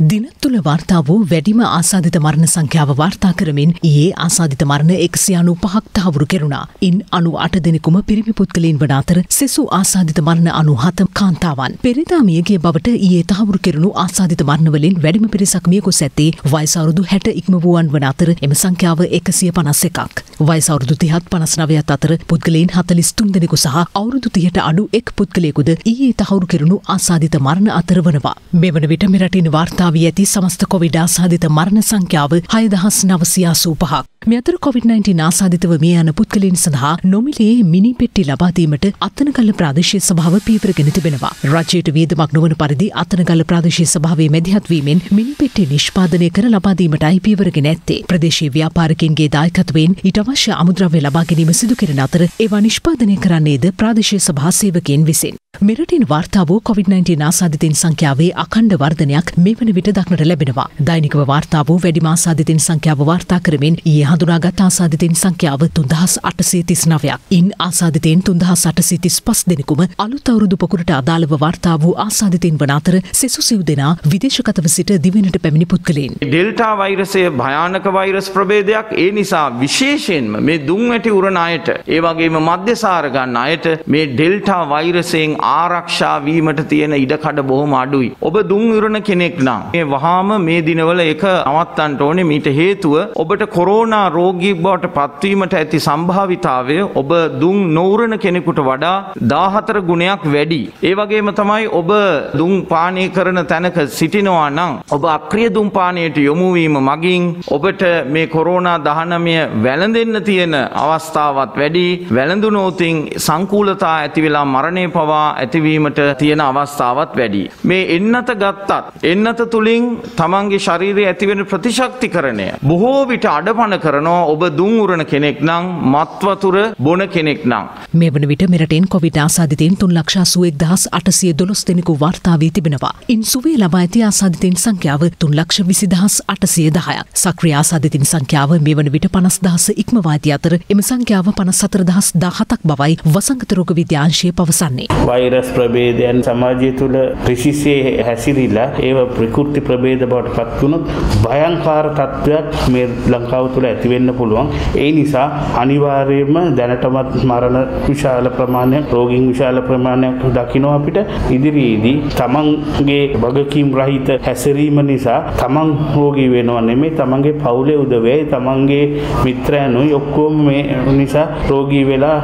දින තුළ වාර්තා වූ වැඩිම ආසාධිත මරණ සංඛ්‍යාව වාර්තා කරමින් ඒ ආසාධිත මරණ එක්සිය අනු පහක් තහවුරු කෙරුණා. ඉන් අනු අට දෙනෙකුම පිරිමි පුද්ගලයින් වන අතර සෙසු ආසාධිත මරණ අනු හතම් කාන්තාවන්. පෙරිදා මියගේ බවට ඊයේ තහවුරු කෙරුණු ආසාධිත මරණවලින් වැඩිම පිරිසක් මියකුස් ඇත්තේ වයසවරුදු හැට ඉක්මවුවන් වන අතර එම සංඛ්‍යාව එකසිය පනස් එකක්. වයසවරුදු තිහත් පනස් නවයත් අතර පුද්ගලයින් හතලිස් තුන් දෙනෙකු සහ අවුරුදු තිහට අඩු එක් පුද්ගලයෙකුද ඊයේ තහවුරු කෙරුණු ආසාධිත මරණ අතර වනවා. මෙවන විට මෙරටින් වාර්තා වාර්තාාවී ඇති සමස්ත කොවිඩ ආසාධිත මරණ සංඛ්‍යාව හයදහස් නවසියාසූ පහක්. මෙතර කොවිD-19 ආසාධිතව මිය යන පුද්ගලයන් සඳහා නොමිලේ මිනි පෙට්ටි ලබාදීමට අත්තනගල්ල ප්‍රාදේශීය සභාව පීවරගෙන තිබෙනවා. රජයට වියදමක් නොවන පරිදි අත්තනගල්ල ප්‍රාදේශීය සභාවේ මැදිහත්වීමෙන් මිනි පෙට්ටි නිෂ්පාදනය කර ලබාදීමටයි පීවරගෙන ඇත්තේ. ප්‍රදේශීය ව්‍යාපාරිකයින්ගේ දායකත්වයෙන් ඊට අවශ්‍ය අමුද්‍රව්‍ය ලබා ගැනීම සිදු කෙරෙන අතර ඒවා නිෂ්පාදනය කරන්නේද ප්‍රාදේශීය සභා සේවකයන් විසින්. මෙරටින් වාර්තා වූ කොවිD-19 ආසාධිතින් සංඛ්‍යාවේ අඛණ්ඩ වර්ධනයක් මේ වන විට දක්නට ලැබෙනවා. දෛනිකව වාර්තා වූ වැඩිම ආසාධිතින් සංඛ්‍යාව වාර්තා කරමින් ඊයේ හඳුනාගත් ආසාධිතයින් සංඛ්‍යාව තුන්දහස් අටසේ තිස් නවයක්. ඉන් ආසාධිතයෙන් තුන්දහස් අටසේ තිස් පස් දෙනෙකුම අලුත් අවුරුදු පොකුරට අදාළව වාර්තා වූ ආසාධිතයින් වන අතර සෙසු සිව් දෙනා විදේශගතව සිට දිවෙනට පැමිණි පුද්ගලයින්. ඩෙල්ටා වෛරසය භයානක වෛරස් ප්‍රභේදයක් ඒ නිසා විශේෂයෙන්ම මේ දුම් වැටි උරණ අයට ඒ වගේම මධ්‍යසාර ගන්න අයට මේ ඩෙල්ටා වෛරසයෙන් ආරක්ෂා වීමට තියෙන ඉඩකඩ බොහොම අඩුයි. ඔබ දුම් උරණ කෙනෙක් නම් මේ වහාම මේ දිනවල එක නවත්තන්නට ඕනේ මීට හේතුව ඔබට කොරෝනා රෝගී බවට පත්වීමට ඇති සම්භාවිතාවය ඔබ දුම් නොඋරණ කෙනෙකුට වඩා 14 ගුණයක් වැඩි. ඒ වගේම තමයි ඔබ දුම් පානය කරන තැනක සිටිනවා නම් ඔබ අක්‍රිය දුම් පානයට යොමු වීම මගින් ඔබට මේ කොරෝනා 19 වැළඳෙන්න තියෙන අවස්ථාවත් වැඩි. වැළඳුනොතින් සංකූලතා ඇති වෙලා මරණය පවා ඇතිවීමට තියෙන අවස්ථාවත් වැඩි. මේ එන්නත ගත්තත් එන්නත තුළින් තමන්ගේ ශරීරයේ ඇතිවෙන ප්‍රතිශක්තිකරණය බොහෝ විට අඩපණ කරනවා ඔබ දුම් උරණ කෙනෙක් නම් මත්වතුර බොන කෙනෙක් නම්. මේ වන විට මෙරටෙන් කොවිඩ ආසාධිතයෙන් තුන් ලක්ෂා සුවෙක් දහස් අටසිය දොළොස් දෙනෙකු වාර්තාාවී තිබෙනවා. ඉන් සුවේ ලබා ඇති ආසාධිතයෙන් සංඛ්‍යාව තුන් ලක්ෂ විසිදහස් අටසිය දහයක්. සක්‍රිය ආසාධිතින් සංඛ්‍යාව මේ වන විට පනස් දහස ඉක්මවාති අතර එම සංඛ්‍යාව පනස් සතර දහස් දාහතක් බවයි වසංගතරෝග විද්‍යාංශය පවසන්නේ. වෛරස් ප්‍රබේදයන් සමාජය තුළ ක්‍රිසිසේ හැසිරිලා ඒව ප්‍රකෘති ප්‍රබේද බවට පත්වුණොත් භයංකාර තත්ත්වයක් මේ ලංකාව තුළ ඇතිවෙන්න පුළුවන්. ඒ නිසා අනිවාර්යයෙන්ම දැනටමත් මරණ විශාල ප්‍රමාණයක් රෝගීන් විශාල ප්‍රමාණයක් දකිනවා අපිට ඉදිරියේදී තමන්ගේ වගකීම් රහිත හැසිරීම නිසා තමන් රෝගී වෙනවා නෙමෙයි තමන්ගේ පවුලේ උදව්වේ තමන්ගේ මිත්‍රයනුයි ඔක්කොම මේ නිසා රෝගී වෙලා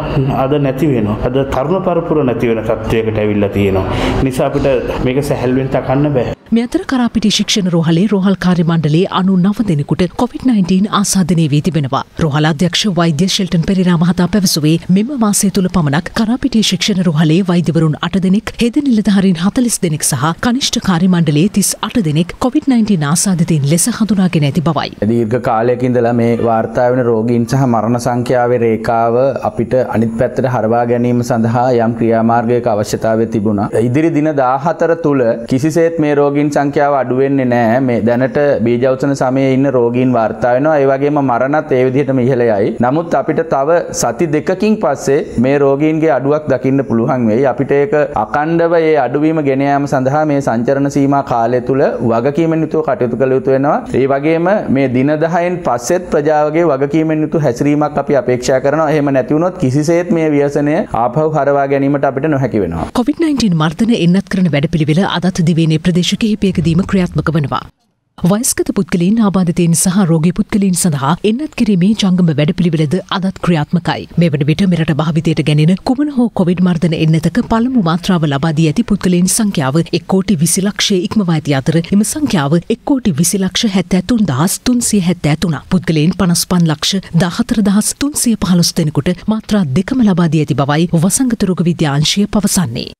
අද නැති වෙනවා. අද තරුණ පරපුර නැති වෙන තත්ත්වයකට ඇවිල්ලා තියෙනවා. නිසා අපිට මේක සැහැල්ලුවෙන් තකන්න බෑ. මේ අතර කරාපිටි ශික්ෂණ රෝහලේ රෝහල් කාර්ය මණ්ඩලයේ අනු නව දෙනෙකුට COVID-19 ආසාදනය වී තිබෙනවා. රෝහල අධ්‍යක්ෂ වෛද්‍ය ෂෙල්ටන් පෙරේරා මහතා පැවසුවේ මෙම මාසය තුළ පමණක් කරාපිටි ශික්ෂණ රෝහලේ වෛද්‍යවරුන් අට දෙනෙක් හෙද නිලධාරීන් හතලිස් දෙනෙක් සහ කනිෂ්ඨ කාර්ය මණ්ඩලයේ තිස් අට දෙනෙක් COVID-19 ආසාදිතයින් ලෙස හඳුනාගෙන ඇති බවයි. දීර්ඝ කාලයක ඉඳලා මේ වාර්තා වෙන රෝගීන් සහ මරණ සංඛ්‍යාවේ රේඛාව අපිට අනිත් පැත්තට හරවා ගැනීම සඳහා යම් ක්‍රියාමාර්ගයක අවශ්‍යතාවය තිබුණා. ඉදිරි දින 14 තුල කිසිසේත් මේ රෝගී රෝගීන් සංඛ්‍යාව අඩු වෙන්නේ නැහැ. මේ දැනට බීජෞෂධ සමයේ ඉන්න රෝගීන් වාර්තා වෙනවා. ඒ වගේම මරණත් ඒ විදිහටම ඉහළයයි. නමුත් අපිට තව සති දෙකකින් පස්සේ මේ රෝගීන්ගේ අඩුවක් දකින්න පුළුවන් වෙයි. අපිට ඒක අකණ්ඩව ඒ අඩුවීම ගෙන යාම සඳහා මේ සංචරණ සීමා කාලය තුල වගකීමෙන් යුතුව කටයුතු කළ යුතු වෙනවා. ඒ වගේම මේ දින 10න් පස්සෙත් ප්‍රජාවගේ වගකීමෙන් යුතු හැසිරීමක් අපි අපේක්ෂා කරනවා. එහෙම නැති වුණොත් කිසිසේත් මේ ව්‍යසනය ආපහු හරවා ගැනීමට අපිට නොහැකි වෙනවා. COVID-19 මර්ධන එන්නත් කරන වැඩපිළිවෙල අදත් දිවයිනේ ප්‍රදේශ කිහිපයකදීම ක්‍රියාත්මක වනවා. වයස්ගත පුද්ගලීන් ආබාධිතයින් සහ රෝගී පුද්ගලීන් සඳහා එන්නත් කිරීමේ ජංගම වැඩපිළිවෙලද අදත් ක්‍රියාත්මකයි. මෙවන විට මෙරට භාවිතයට ගැනෙන කුමන හෝ කොවිඩ් මර්ධන එන්නතක පළමු මාත්‍රාව ලබා දී ඇති පුද්ගලයන් සංඛ්‍යාව එක් කෝටි 20 ලක්ෂය ඉක්මවා ඇති අතර එම සංඛ්‍යාව එක් කෝටි 20 ලක්ෂ 73373 පුද්ගලයන් 55 ලක්ෂ 14315 දෙනෙකුට මාත්‍රා දෙකම ලබා දී ඇති බවයි වසංගත රෝග විද්‍යාංශය පවසන්නේ.